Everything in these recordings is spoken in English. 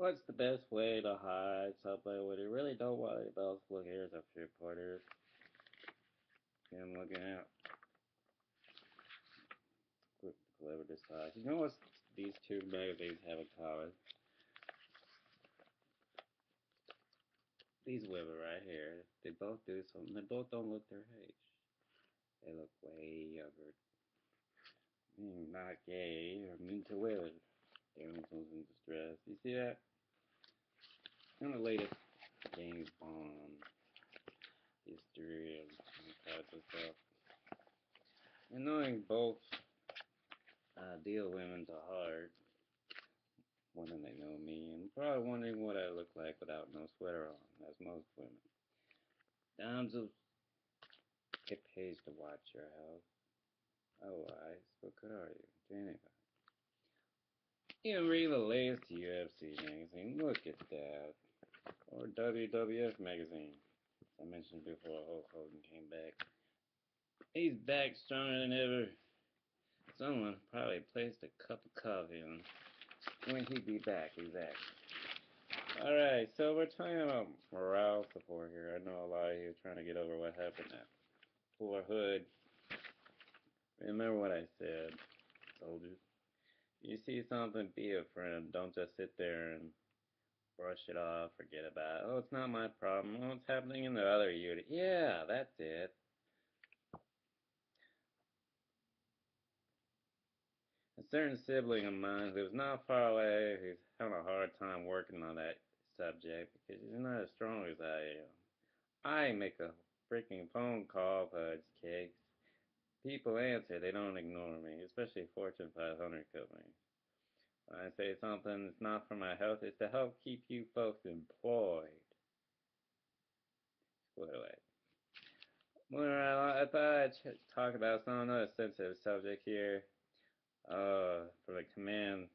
What's the best way to hide something when you really don't want anybody else to look? Here's a few pointers. I'm looking at. Quick, clever decide. You know what these two magazines have in common? These women right here, they both do something. They both don't look their age. They look way younger. Mean, not gay or mean to women. Damsels in distress. You see that? And the latest James Bond history and kinds of stuff. And knowing both uh, ideal women to heart, women they know me, and probably wondering what I look like without no sweater on, as most women. Damsels, get paid to watch your health. Otherwise, what good are you to anybody? You read the latest UFC magazine, look at that or WWF magazine. As I mentioned before, Hulk Hogan came back. He's back stronger than ever. Someone probably placed a cup of coffee on when he be back exactly. Alright, so we're talking about morale support here. I know a lot of you are trying to get over what happened at Fort Hood. Remember what I said, soldiers. You see something, be a friend. Don't just sit there and brush it off, forget about it. Oh, it's not my problem. Oh, it's happening in the other unit. Yeah, that's it. A certain sibling of mine who's not far away, who's having a hard time working on that subject because he's not as strong as I am. I make a freaking phone call, fudge cakes. People answer, they don't ignore me, especially Fortune 500 companies. I say something that's not for my health, it's to help keep you folks employed. Square away. Well, I thought I'd talk about some other sensitive subject here. Uh, from the command,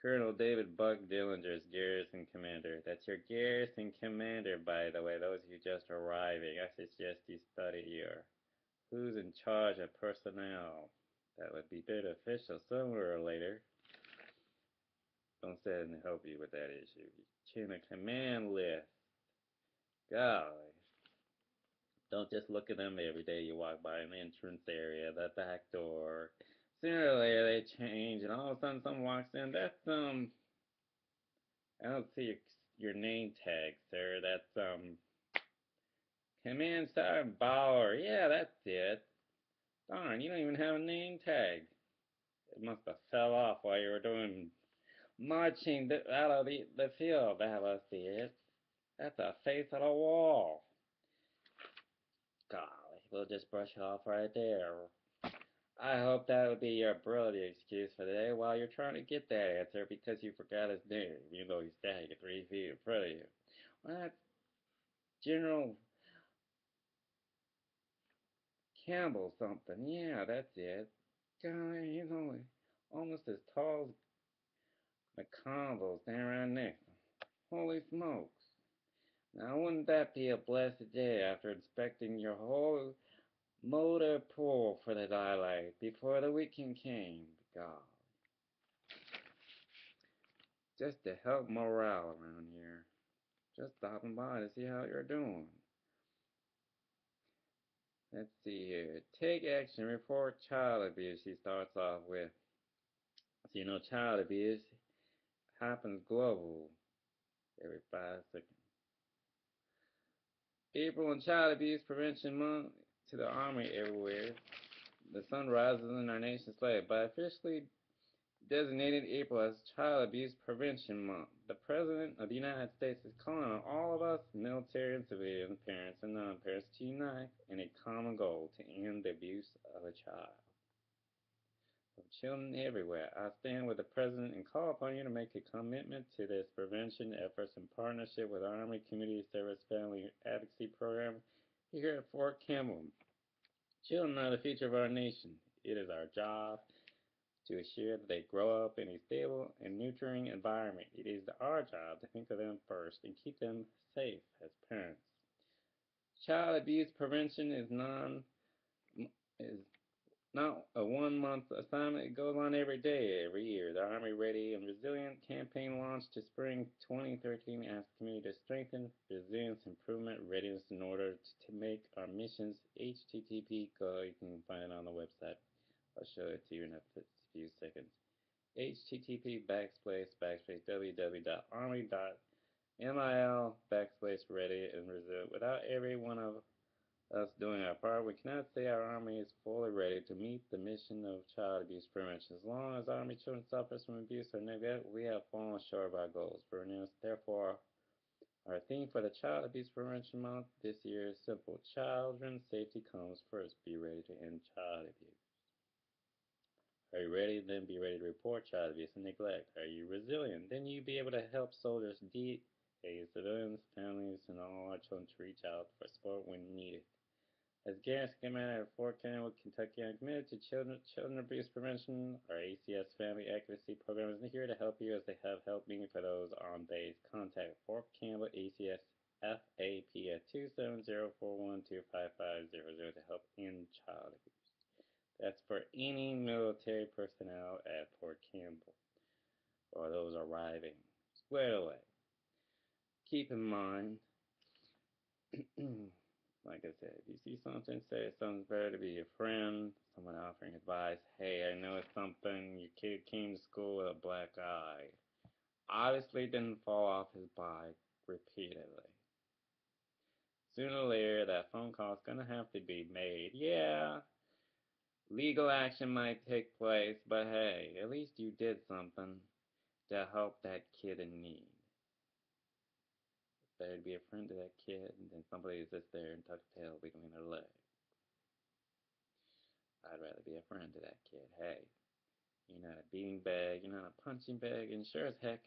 Colonel David Buck Dellinger's garrison commander. That's your garrison commander, by the way. Those of you just arriving, I suggest you study your who's in charge of personnel. That would be beneficial sooner or later don't sit and help you with that issue. Chain of command list. Golly. Don't just look at them every day you walk by an entrance area, the back door. Sooner or later they change and all of a sudden someone walks in. That's, um, I don't see your, your name tag, sir. That's, um, Command Sergeant Bauer. Yeah, that's it. Darn, you don't even have a name tag. It must have fell off while you were doing marching out of the, the field. That was it. That's a face on a wall. Golly, we'll just brush it off right there. I hope that would be your ability excuse for the day while you're trying to get that answer because you forgot his name, even though he's standing three feet in front of you. Well, that's General Campbell something. Yeah, that's it. Golly, he's only almost as tall as the convos down around. Holy smokes. Now wouldn't that be a blessed day after inspecting your whole motor pool for the daylight before the weekend came? God. Just to help morale around here. Just stopping by to see how you're doing. Let's see here. Take action, report child abuse, he starts off with. So you know child abuse happens global every five seconds. April and Child Abuse Prevention Month to the Army everywhere. The sun rises in our nation's flag by officially designated April as Child Abuse Prevention Month. The President of the United States is calling on all of us, military and civilian, parents and non-parents, to unite in a common goal to end the abuse of a child children everywhere. I stand with the President and call upon you to make a commitment to this prevention efforts in partnership with Army Community Service Family Advocacy Program here at Fort Campbell. Children are the future of our nation. It is our job to assure that they grow up in a stable and nurturing environment. It is our job to think of them first and keep them safe as parents. Child abuse prevention is non is not a one month assignment. It goes on every day, every year. The Army Ready and Resilient campaign launched to spring 2013 asks community to strengthen resilience, improvement, readiness in order to make our missions HTTP go. You can find it on the website. I'll show it to you in a few seconds. HTTP backspace backspace www.army.mil backspace ready and resilient. Without every one of us doing our part, we cannot say our Army is fully ready to meet the mission of child abuse prevention. As long as Army children suffer from abuse or neglect, we have fallen short of our goals. Therefore, our theme for the Child Abuse Prevention Month this year is simple. Children's safety comes first. Be ready to end child abuse. Are you ready? Then be ready to report child abuse and neglect. Are you resilient? Then you'll be able to help soldiers, DA, civilians, families, and all our children to reach out for support when needed. As Garrison Commander at Fort Campbell, Kentucky, I'm committed to children, children abuse prevention. Our ACS Family Advocacy Program is here to help you as they have helped me for those on base. Contact Fort Campbell ACS FAP at 270-412-5500 to help end child abuse. That's for any military personnel at Fort Campbell or those arriving. Squared away. Keep in mind Like I said, if you see something, say something's better to be a friend, someone offering advice. Hey, I know it's something. Your kid came to school with a black eye. Obviously didn't fall off his bike repeatedly. Sooner or later, that phone call is going to have to be made. Yeah, legal action might take place, but hey, at least you did something to help that kid in need better to be a friend to that kid and then somebody just there and tuck tail between their legs. I'd rather be a friend to that kid. Hey, you're not a beating bag, you're not a punching bag, and sure as heck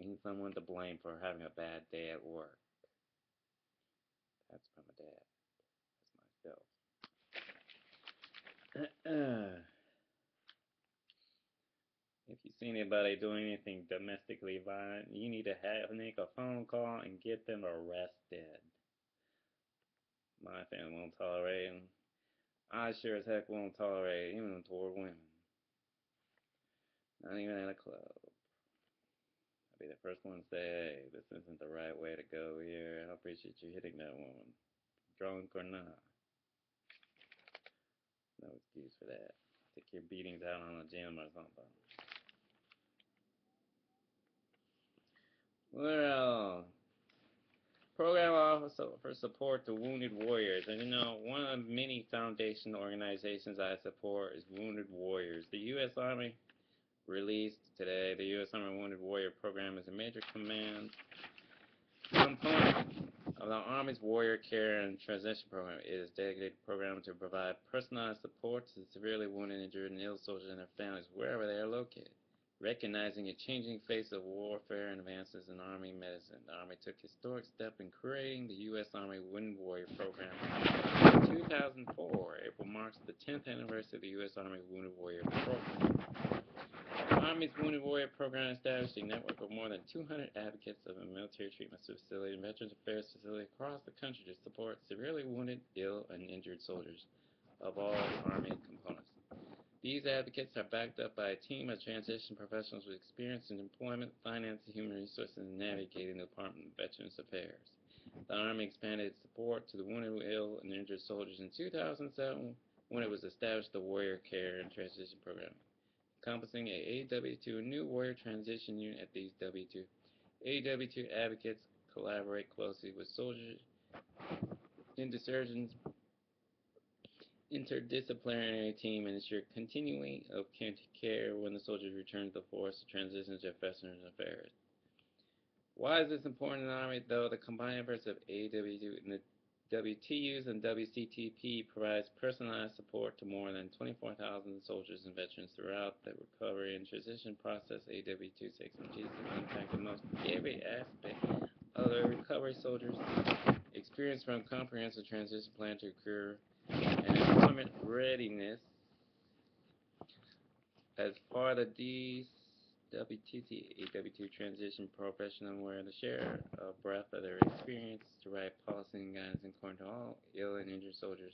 ain't someone to blame for having a bad day at work. That's from a dad. That's myself. If you see anybody doing anything domestically violent, you need to have make a phone call and get them arrested. My family won't tolerate them. I sure as heck won't tolerate it, even toward women. Not even at a club. I'll be the first one to say, hey, this isn't the right way to go here. I appreciate you hitting that woman. Drunk or not. No excuse for that. Take your beatings out on a gym or something. Well, program officer for support to wounded warriors. And you know, one of the many foundation organizations I support is Wounded Warriors. The U.S. Army released today, the U.S. Army Wounded Warrior Program is a major command component of the Army's Warrior Care and Transition Program. It is a dedicated program to provide personalized support to severely wounded, injured, and ill soldiers and their families wherever they are located. Recognizing a changing face of warfare and advances in Army medicine, the Army took historic step in creating the U.S. Army Wounded Warrior Program. In 2004, April marks the 10th anniversary of the U.S. Army Wounded Warrior Program. The Army's Wounded Warrior Program established a network of more than 200 advocates of a military treatment facility and Veterans Affairs facility across the country to support severely wounded, ill, and injured soldiers of all Army components. These advocates are backed up by a team of transition professionals with experience in employment, finance, human resources and navigating the Department of Veterans Affairs. The Army expanded its support to the wounded, ill, and injured soldiers in 2007 when it was established the Warrior Care and Transition Program, encompassing a AW2 new warrior transition unit at these W2. AW2 advocates collaborate closely with soldiers, insurgents, interdisciplinary team and ensure continuing of care when the soldiers return to the force to transition to Veterans Affairs. Why is this important in the Army? Though the combined efforts of AW2 and the WTUs and WCTP provides personalized support to more than 24,000 soldiers and veterans throughout the recovery and transition process. AW2 takes Jesus impacted most every aspect of the recovery soldiers' experience from comprehensive transition plan to career and readiness as part of these WTT AW2 transition professional where the share a breadth of their experience to write policy and guidance in according to all ill and injured soldiers.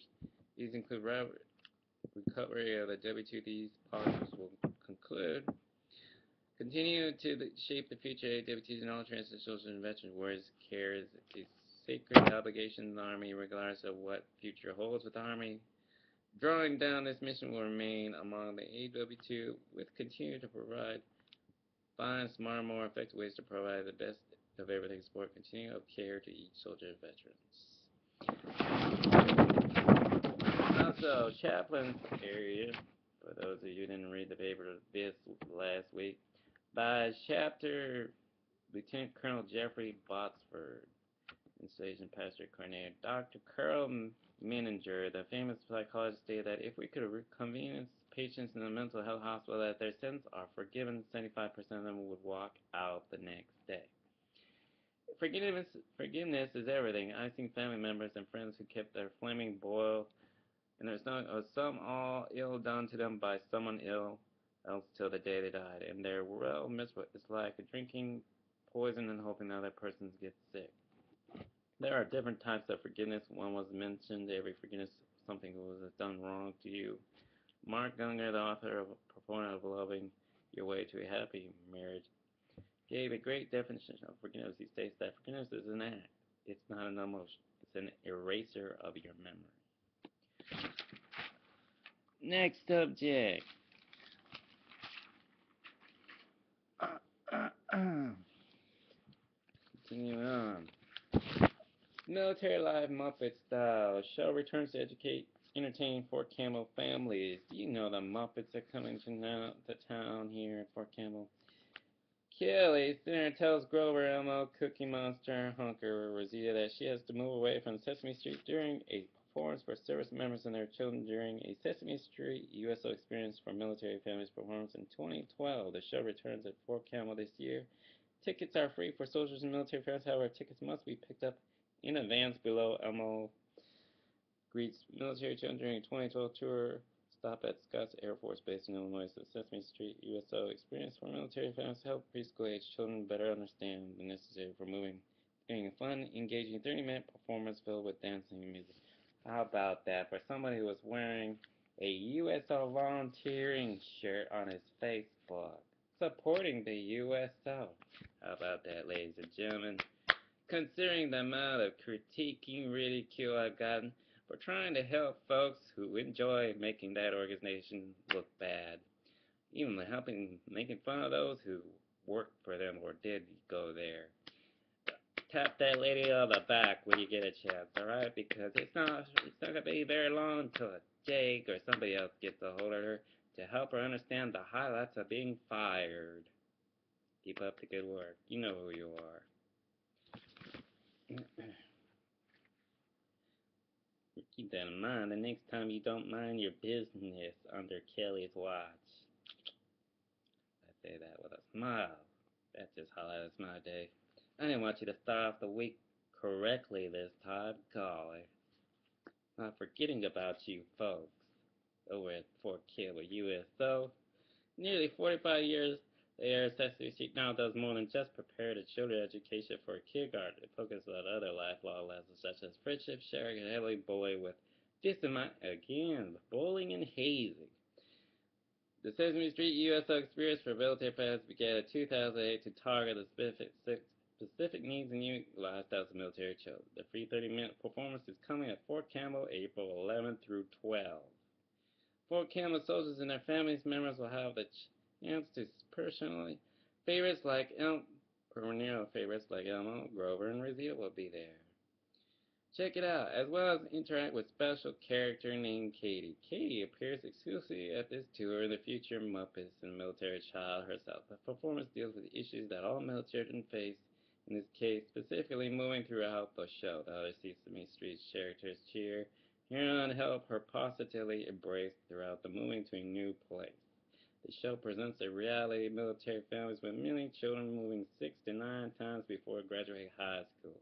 These include recovery of the WTD's policies will conclude. Continue to shape the future of WTDs and all transition social and veteran wars cares a sacred obligation in the Army regardless of what future holds with the Army. Drawing down this mission will remain among the AW2 with continue to provide find smarter, more effective ways to provide the best of everything support continuum of care to each soldier and veterans. Also, chaplain's area, for those of you who didn't read the paper this last week, by chapter Lieutenant Colonel Jeffrey Botsford, installation pastor coordinator. Dr. Karl Menninger, the famous psychologist, stated that if we could convenience patients in a mental health hospital that their sins are forgiven, 75% of them would walk out the next day. Forgiveness, forgiveness is everything. I've seen family members and friends who kept their flaming boil, and there's some all ill done to them by someone ill else till the day they died, and they're well miserable. It's like drinking poison and hoping the other person gets sick. There are different types of forgiveness. One was mentioned, every forgiveness something was done wrong to you. Mark Gungor, the author of Proponent of Loving Your Way to a Happy Marriage, gave a great definition of forgiveness. He states that forgiveness is an act. It's not an emotion. It's an eraser of your memory. Next subject. Continue on. Military Life Muppet Style. Show returns to educate entertain Fort Campbell families. Do you know the Muppets are coming to now, the town here at Fort Campbell? Kelly Sinner tells Grover, Elmo, Cookie Monster, Hunker, Rosita that she has to move away from Sesame Street during a performance for service members and their children during a Sesame Street USO Experience for Military Families performance in 2012. The show returns at Fort Campbell this year. Tickets are free for soldiers and military families. However, tickets must be picked up in advance below Elmo greets military children during a 2012 tour stop at Scotts Air Force Base in Illinois. The Sesame Street USO experience for military families to help preschool age children better understand the necessary for moving. Getting a fun, engaging 30 minute performance filled with dancing and music. How about that? For somebody who was wearing a USO volunteering shirt on his Facebook, supporting the USO. How about that, ladies and gentlemen? Considering the amount of critiquing ridicule I've gotten, for trying to help folks who enjoy making that organization look bad. Even helping making fun of those who worked for them or did go there. Tap that lady on the back when you get a chance, alright? Because it's not it's not gonna be very long until Jake or somebody else gets a hold of her to help her understand the highlights of being fired. Keep up the good work. You know who you are. Keep that in mind the next time you don't mind your business under Kelly's watch. I say that with a smile. That just highlights my day. I didn't want you to start off the week correctly this time, golly. Not forgetting about you folks over at Fort Campbell, USO. Nearly 45 years the Street now does more than just prepare the children education for kindergarten. It focuses on other lifelong lessons such as friendship, sharing, and heavily bullying with this again, bullying and hazing. The Sesame Street USO experience for military fans began in 2008 to target the specific, specific needs and unique lifestyles of military children. The free 30-minute performance is coming at Fort Campbell April 11 through 12. Fort Campbell soldiers and their families members will have the chance to personally favorites like El perennial favorites like Elmo, Grover, and Rosita will be there. Check it out, as well as interact with special character named Katie. Katie appears exclusively at this tour in the future Muppets and military child herself. The performance deals with issues that all military face, in this case specifically moving throughout the show. The other Sesame Street characters cheer, hear and help her positively embrace throughout the moving to a new place. The show presents a reality of military families with many children moving six to nine times before graduating high school.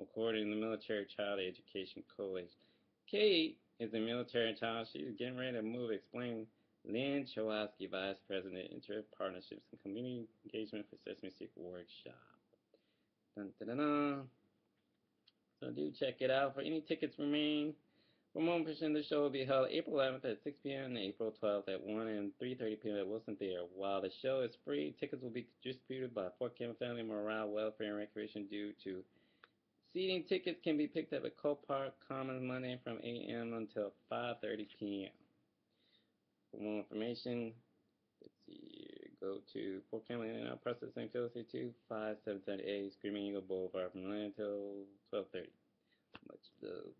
According to the Military Child Education Coalition, Kate is a military child. She's getting ready to move, explain Lynn Chwatsky, Vice President, Inter Partnerships and Community Engagement for Sesame Street Workshop. Dun, dun, dun. So do check it out. For any tickets remain, For more information, the show will be held April 11th at 6 p.m. and April 12th at 1 and 3.30 p.m. at Wilson Theater. While the show is free, tickets will be distributed by Fort Campbell Family Morale, Welfare, and Recreation due to seating tickets can be picked up at Cole Park Commons Monday from 8 a.m. until 5.30 p.m. For more information, let's see, go to Fort Campbell Indiana, Preston St. Philip 2 5778 Screaming Eagle Boulevard from 9 until 12.30. Much love.